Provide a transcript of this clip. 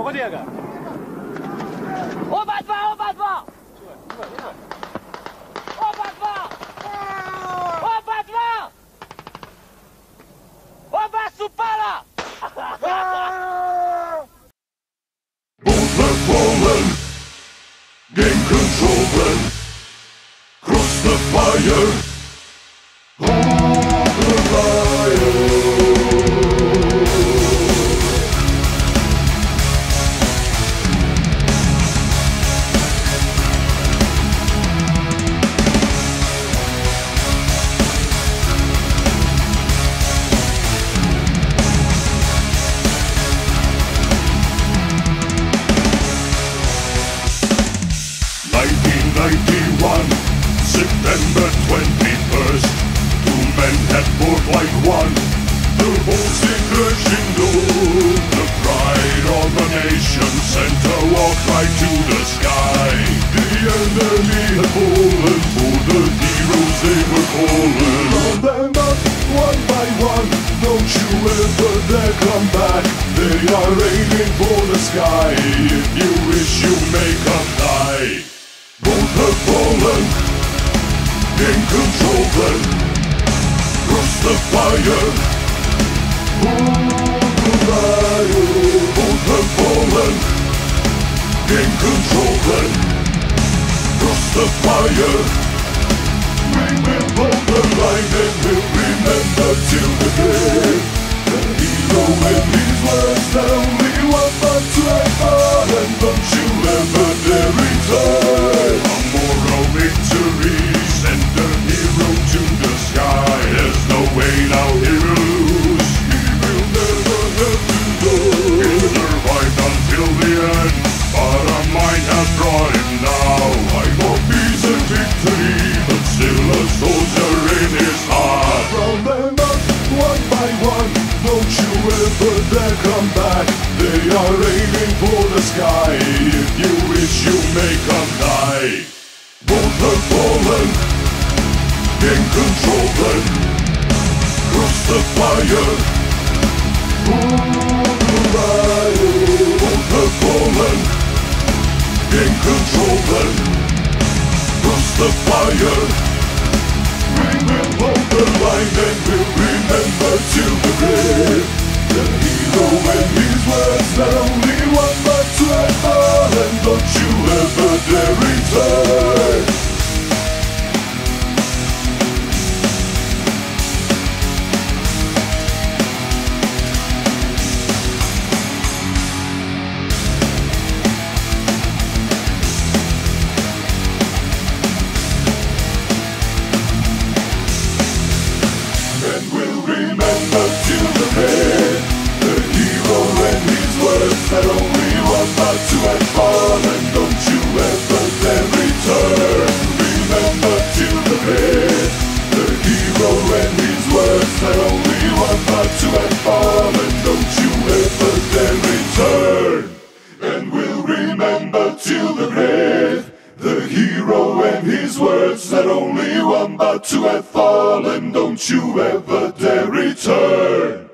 Pогоди, Ага. Оба два, оба два! Оба два! Оба два! Cross the fire. 1991, September 21st, two men had fought like one. The bulls in crescendo, the pride of the nation sent a war cry to the sky. The enemy had fallen for the heroes they were calling. Roll them up one by one, don't you ever dare come back. They are aiming for the sky. If you wish, you may come die. In control then Cross the fire Hold the fire Both have fallen in control then Cross the fire hold the line and we'll remember the If you wish you may come die Both have fallen In control then. Cross the fire. Both have fallen In control then. Cross the fire. we remember till the grave hero and his words that only one but two have fallen Don't you ever dare return